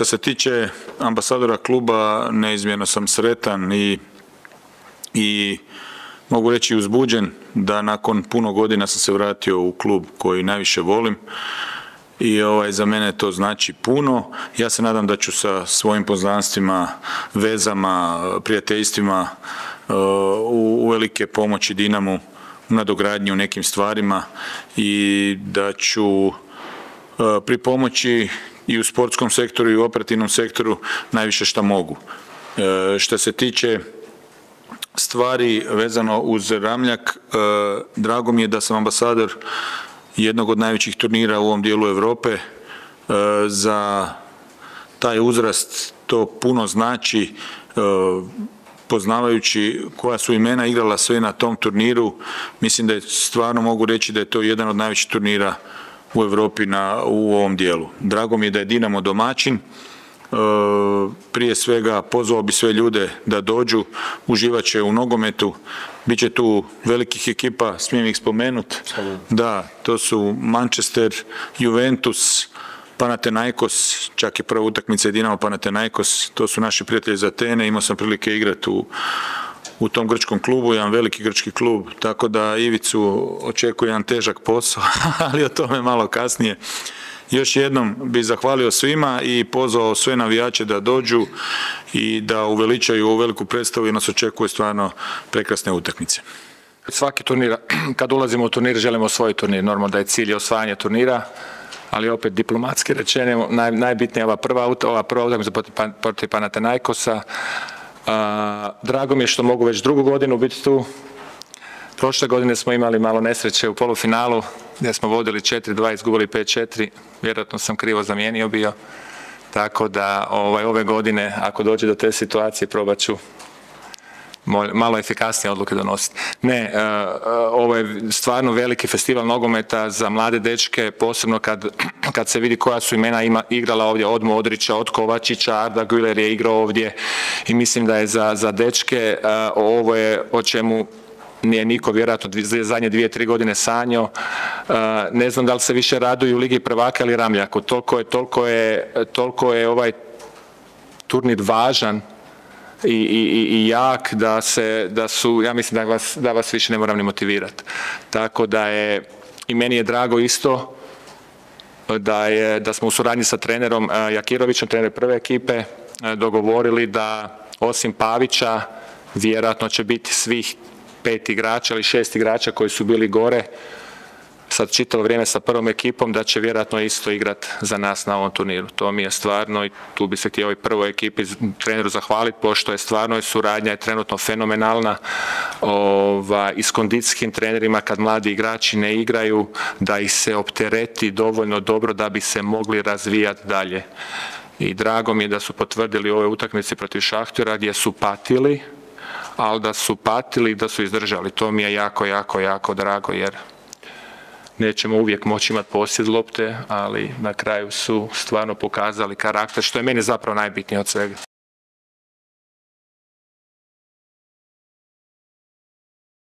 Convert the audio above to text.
što se tiče ambasadora kluba, neizmjerno sam sretan i, i mogu reći uzbuđen da nakon puno godina sam se vratio u klub koji najviše volim i ovaj, za mene to znači puno. Ja se nadam da ću sa svojim poznanstvima, vezama, prijateljstvima uh, u velike pomoći Dinamu u nadogradnji u nekim stvarima i da ću uh, pri pomoći i u sportskom sektoru i u operativnom sektoru najviše šta mogu. Uh, što se tiče stvari vezano uz Ramljak, drago mi je da sam ambasador jednog od najvećih turnira u ovom dijelu Europe. E, za taj uzrast to puno znači e, poznavajući koja su imena igrala sve na tom turniru, mislim da je stvarno mogu reći da je to jedan od najvećih turnira u Europi na, u ovom dijelu. Drago mi je da je Dinamo domaćin, E, prije svega pozvao bi sve ljude da dođu, uživat će u nogometu, bit će tu velikih ekipa, smijem ih spomenut, da, to su Manchester, Juventus, Panathinaikos, čak je prva utakmica Dinamo Panathinaikos, to su naši prijatelji za Atene, imao sam prilike igrati u, u tom grčkom klubu, jedan veliki grčki klub, tako da Ivicu očekuje jedan težak posao, ali o tome malo kasnije. Još jednom bih zahvalio svima i pozvao sve navijače da dođu i da uveličaju ovu veliku predstavu i nas očekuje stvarno prekrasne utakmice. Svaki turnir, kad ulazimo u turnir želimo svoj turnir, normalno da je cilj osvajanje turnira, ali opet diplomatski rečeno, naj, najbitnija ova prva, ova prva utakmica protiv Panathinaikosa. Drago mi je što mogu već drugu godinu biti tu, Prošle godine smo imali malo nesreće u polufinalu gdje smo vodili 4-2, izgubili 5-4, vjerojatno sam krivo zamijenio bio, tako da ovaj, ove godine ako dođe do te situacije probat ću malo efikasnije odluke donositi. Ne, e, e, ovo je stvarno veliki festival nogometa za mlade dečke, posebno kad, kad se vidi koja su imena ima, igrala ovdje od Modrića, od Kovačića, Arda Güler je igrao ovdje i mislim da je za, za dečke e, ovo je o čemu nije niko vjerojatno zadnje dvije, tri godine sanjao. E, ne znam da li se više raduju u Ligi prvaka ili Ramljaku. Toliko je, toliko je, toliko je ovaj turnir važan i, i, i jak da se, da su, ja mislim da vas, da vas više ne moram ni motivirati. Tako da je, i meni je drago isto da, je, da smo u suradnji sa trenerom e, Jakirovićem, trener prve ekipe, e, dogovorili da osim Pavića vjerojatno će biti svih pet igrača ili šest igrača koji su bili gore sad čitalo vrijeme sa prvom ekipom da će vjerojatno isto igrat za nas na ovom turniru. To mi je stvarno i tu bi se htio ovoj prvoj ekipi treneru zahvaliti pošto je stvarno i suradnja je trenutno fenomenalna ova, i s kondicijskim trenerima kad mladi igrači ne igraju da ih se optereti dovoljno dobro da bi se mogli razvijati dalje. I drago mi je da su potvrdili ove utakmice protiv Šahtjera gdje su patili, ali da su patili i da su izdržali. To mi je jako, jako, jako drago jer nećemo uvijek moći imati posjed lopte, ali na kraju su stvarno pokazali karakter, što je meni zapravo najbitnije od svega.